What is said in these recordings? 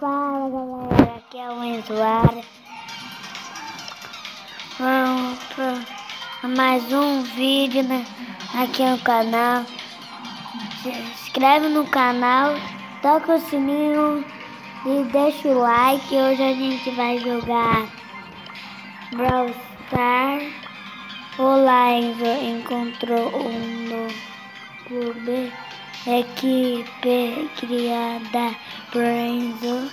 Fala galera, aqui é o Enzo. Vamos para mais um vídeo né, aqui no canal. Se inscreve no canal, toca o sininho e deixa o like. Hoje a gente vai jogar Brawl Stars. O Enzo encontrou um novo clube equipe criada por Enzo.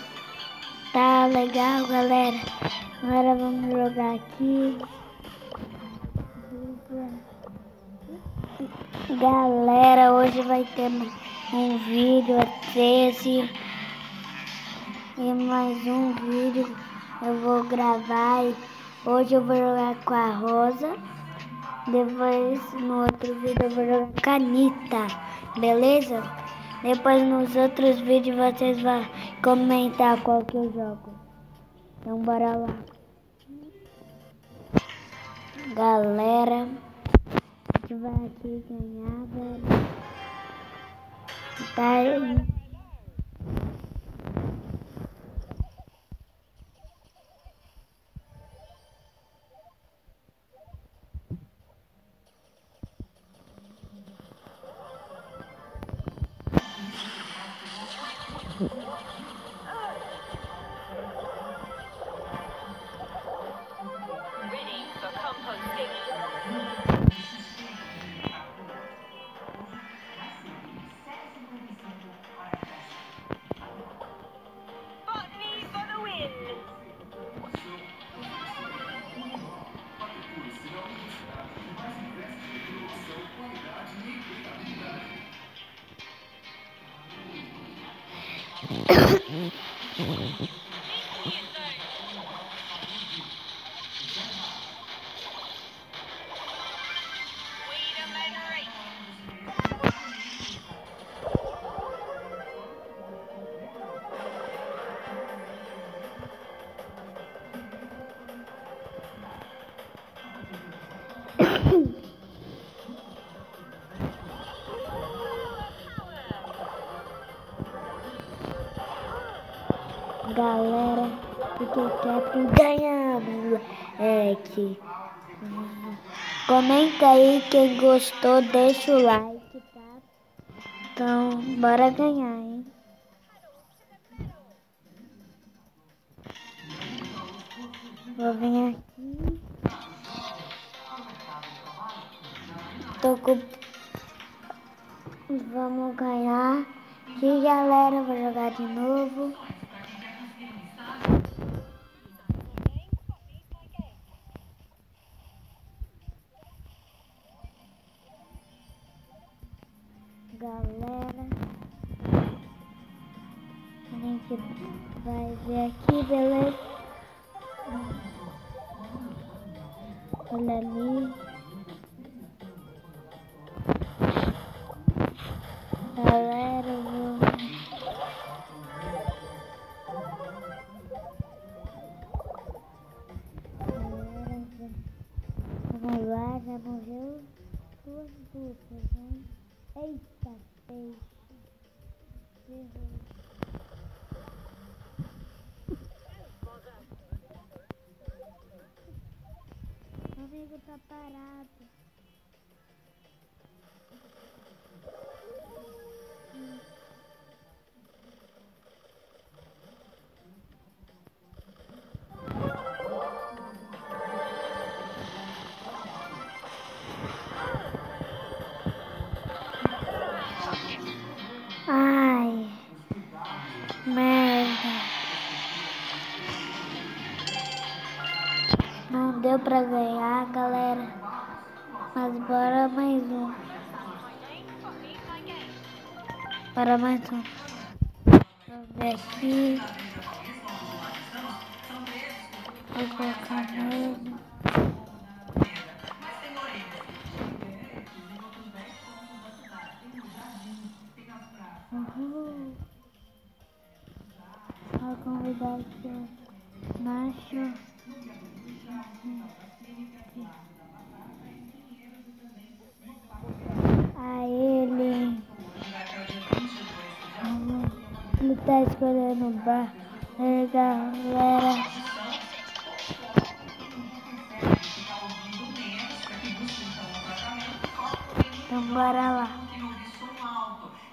Tá legal, galera? Agora vamos jogar aqui. Galera, hoje vai ter um vídeo 13 e mais um vídeo eu vou gravar. Hoje eu vou jogar com a Rosa. Depois no outro vídeo eu vou jogar com a Anitta, beleza? Depois nos outros vídeos vocês vão comentar qual que eu jogo. Então bora lá. Galera, a gente vai aqui ganhar, velho. Tá aí. Thank you. Fiquei quieto ganhando. É que. Comenta aí quem gostou, deixa o like, tá? Então, bora ganhar, hein? Vou vir aqui. Tô com. Vamos ganhar. E galera, vou jogar de novo. Gente vai ver aqui, beleza? Olha ali. Galera, vou... Galera, Vamos lá, já morreu duas duplas, né? Eita, peixe. Ferrou. Amigo tá parado. Ai, merda. Deu pra ganhar, galera. Mas bora mais um. Bora mais um. Vou ver aqui. Vou colocar nele. Uhul. Vou convidar aqui o. A ele. Ele tá escolhendo o bar. Ei, galera. Então bora lá.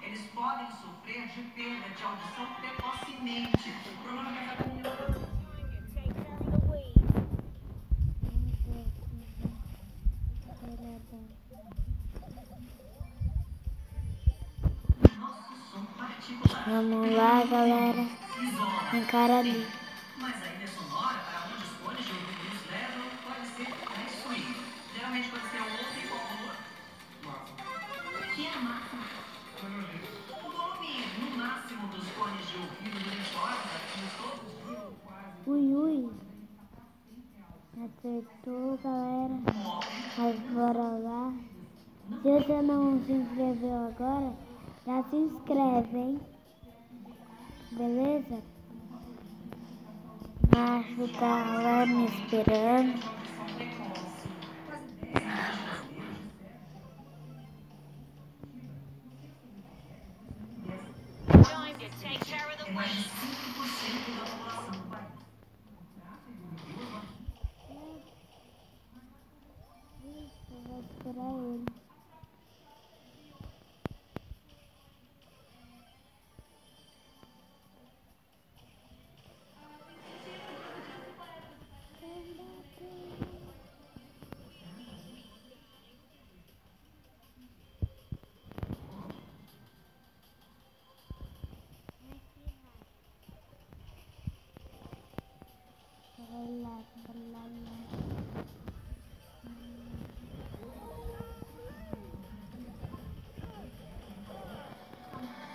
Eles podem sofrer de perda de audição precocemente. O problema é que essa Take care of the weeds. nosso som particular Vamos lá, galera. Encara ali. Mas a ilha sonora, para onde os fones de ouvido nos levam, pode ser mais swing. Geralmente pode ser um outro igual ao outro. Que é a máxima? O volume no máximo dos fones de ouvido durante horas, assim, todos Ui, ui. Acertou, galera. Mas bora lá. Se você não se inscreveu agora, já se inscreve, hein? Beleza? Macho tá lá me esperando. Time to take care of the weeds. Eu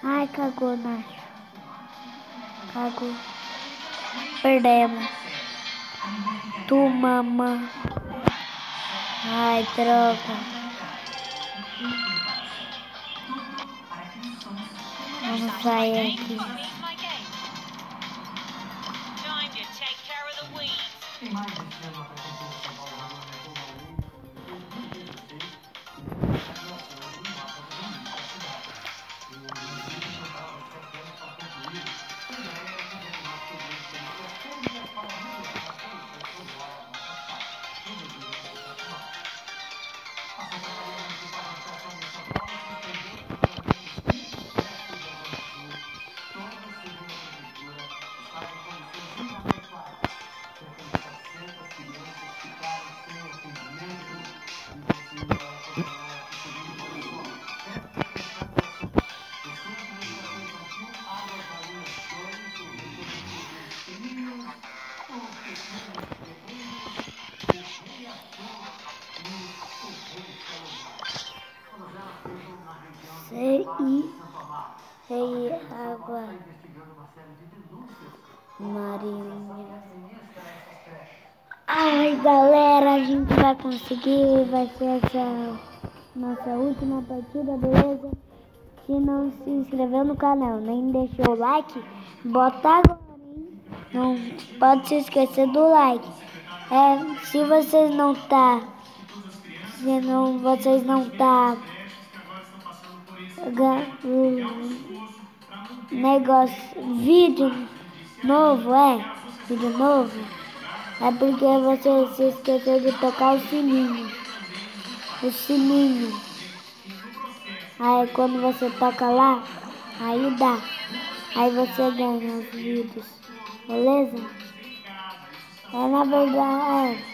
Ai, cagou, Nacho. Cagou. Perdemos. Tu, mamã. Ai, droga. Vamos sair aqui. Sei e sei água marinha. Ai, galera, a gente vai conseguir. Vai ser essa nossa última partida, beleza? Se não se inscreveu no canal, nem deixou o like, bota agora, hein? Não pode se esquecer do like. É, se vocês não tá, se não, vocês não tá negócio, vídeo novo, é, vídeo novo, é porque você se esqueceu de tocar o sininho, o sininho. Aí quando você toca lá, aí dá, aí você ganha os vídeos, beleza? É na verdade, é.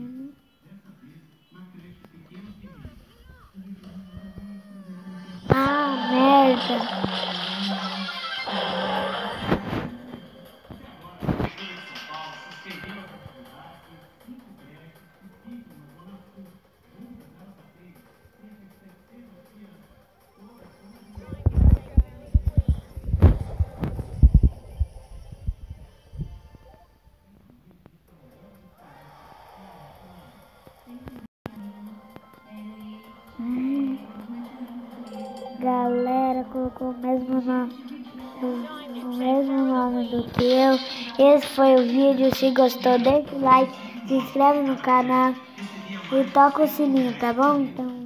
merda. Galera colocou o mesmo nome, o, mesmo nome do que eu. Esse foi o vídeo. Se gostou, deixa o like, se inscreve no canal e toca o sininho, tá bom? Então,